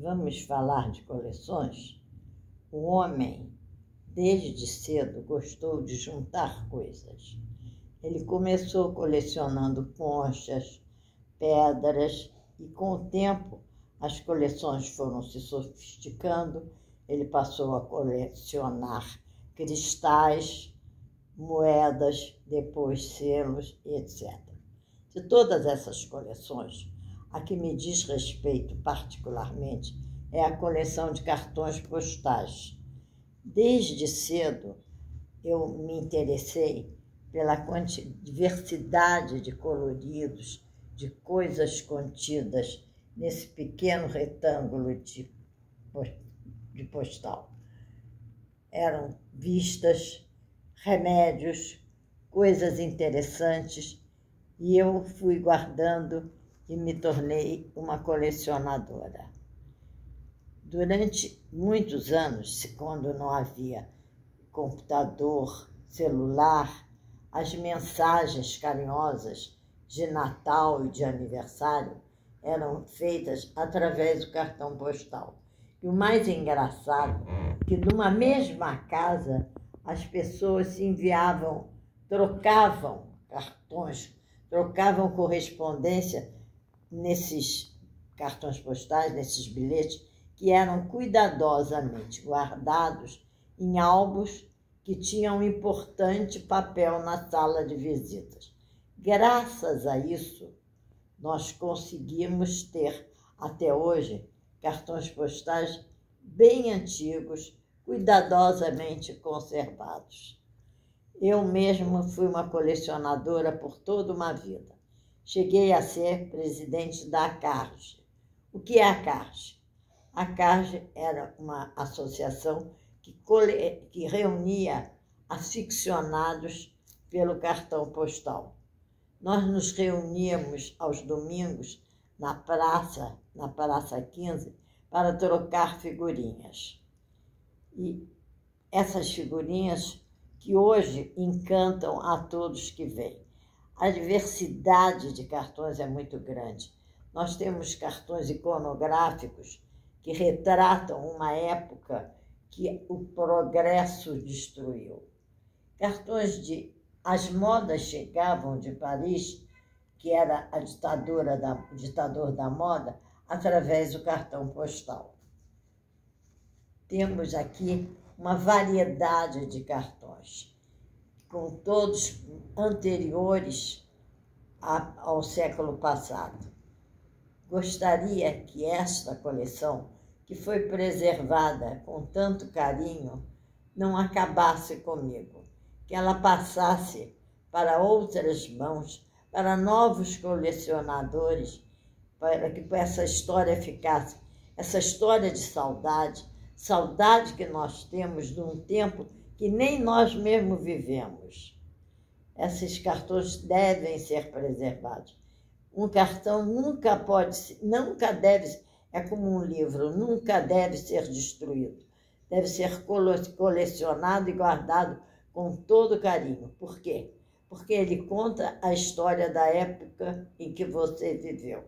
vamos falar de coleções? O homem, desde cedo, gostou de juntar coisas. Ele começou colecionando conchas, pedras, e com o tempo as coleções foram se sofisticando. Ele passou a colecionar cristais, moedas, depois selos, etc. De todas essas coleções, a que me diz respeito particularmente é a coleção de cartões postais. Desde cedo eu me interessei pela diversidade de coloridos, de coisas contidas nesse pequeno retângulo de, de postal. Eram vistas, remédios, coisas interessantes, e eu fui guardando e me tornei uma colecionadora. Durante muitos anos, quando não havia computador, celular, as mensagens carinhosas de Natal e de aniversário eram feitas através do cartão postal. E o mais engraçado é que numa mesma casa as pessoas se enviavam, trocavam cartões, trocavam correspondência nesses cartões postais, nesses bilhetes, que eram cuidadosamente guardados em álbuns que tinham um importante papel na sala de visitas. Graças a isso, nós conseguimos ter até hoje cartões postais bem antigos, cuidadosamente conservados. Eu mesma fui uma colecionadora por toda uma vida. Cheguei a ser presidente da CARGE. O que é a CARGE? A CARGE era uma associação que, que reunia aficionados pelo cartão postal. Nós nos reuníamos aos domingos na praça, na Praça 15, para trocar figurinhas. E essas figurinhas que hoje encantam a todos que vêm. A diversidade de cartões é muito grande. Nós temos cartões iconográficos que retratam uma época que o progresso destruiu. Cartões de as modas chegavam de Paris, que era a ditadura da o ditador da moda, através do cartão postal. Temos aqui uma variedade de cartões, com todos anteriores ao século passado. Gostaria que esta coleção, que foi preservada com tanto carinho, não acabasse comigo, que ela passasse para outras mãos, para novos colecionadores, para que essa história ficasse, essa história de saudade, saudade que nós temos de um tempo que nem nós mesmos vivemos. Esses cartões devem ser preservados. Um cartão nunca pode, nunca deve, é como um livro, nunca deve ser destruído. Deve ser colecionado e guardado com todo carinho. Por quê? Porque ele conta a história da época em que você viveu.